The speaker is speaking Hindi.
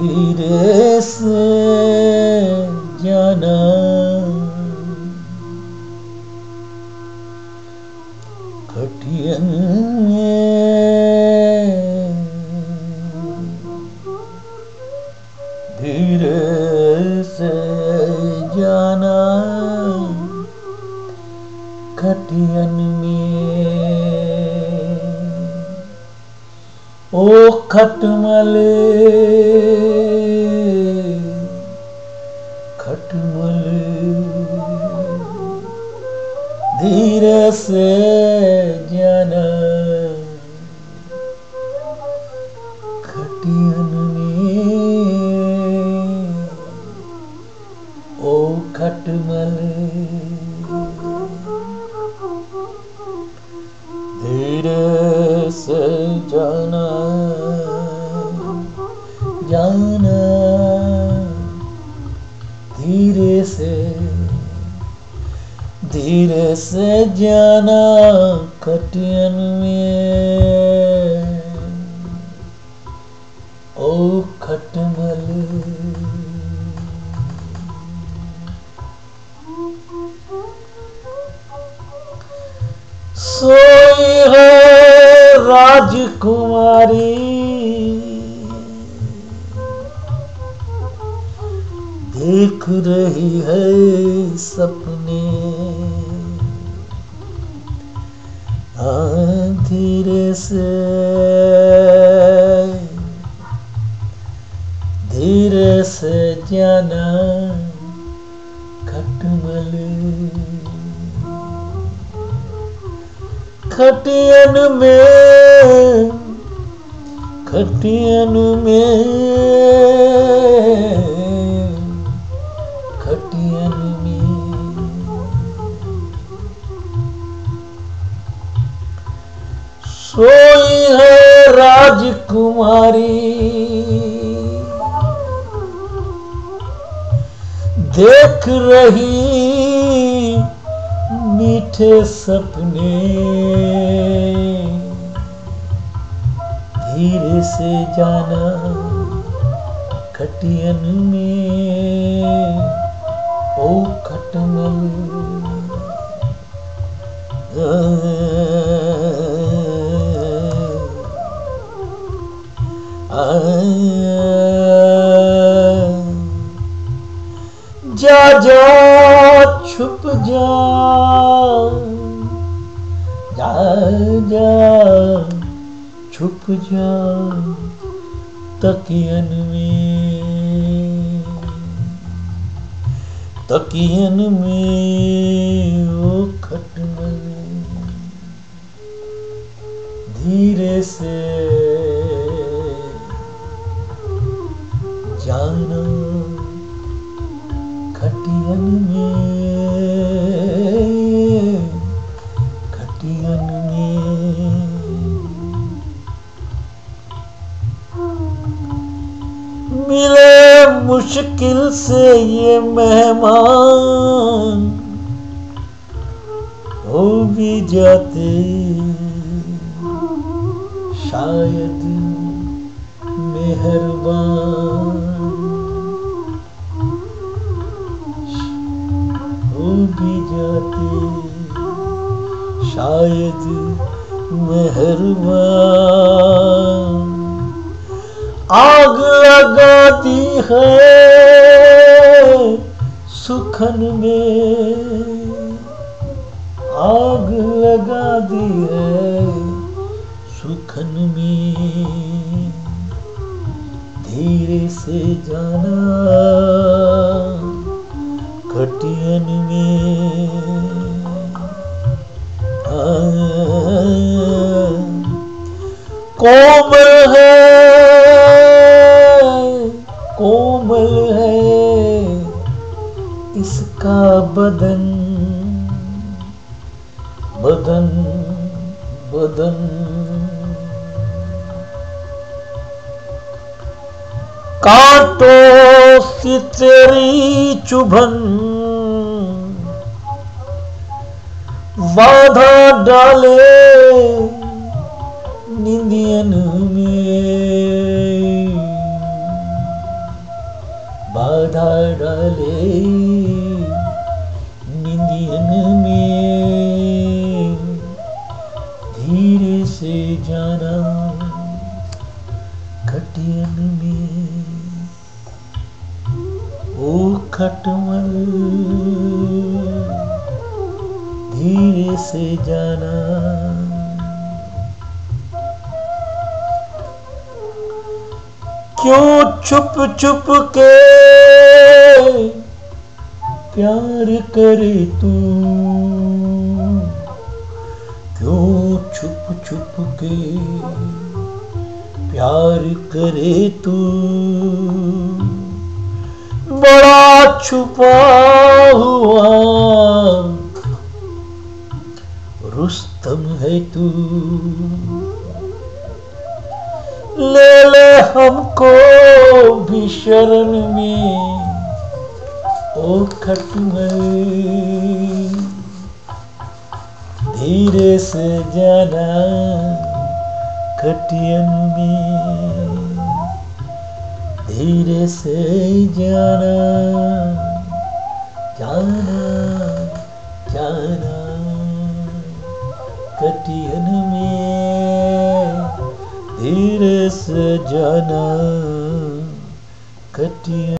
धीरे से जाना खटियन धीरे से जाना खटियन में ओ खटमले खटमले। धीरे से जाना खटियन ओ खटमले। धीरे से जाना। जाना। धीरे से धीरे से जाना खटियन में। ओ खटमल। सोई राजकुमारी देख रही है सपने। धीरे से धीरे से जाना खटमल। खटियन में खटियन में खटियन में। सोई है राजकुमारी देख रही मीठे सपने। धीरे से जाना खटियन में। ओ खटमल। जा जा। छुप जा जा जा छुप जा तकियन में तकियन में, ओ खटमल धीरे से जाना, खटियन में। मिले मुश्किल से ये मेहमान, हो भी जाते शायद मेहरबान। हो भी जाते शायद मेहरबान। आग लगाती है सुखन में। आग लगा दी है सुखन में। धीरे से जाना कांटों से तेरी चुभन। बाधा डाले निंदियन में। बाधा डाले निंदियन खटमल धीरे से जाना। क्यों छुप छुप के प्यार करे तू क्यों छुप छुप के प्यार करे तू बड़ा छुपा हुआ रुस्तम है तू। ले ले हमको भी शरण में, ओ खटमल धीरे से जाना खटियन में। धीरे से जाना जाना जाना। कटियन में धीरे से जाना कटियन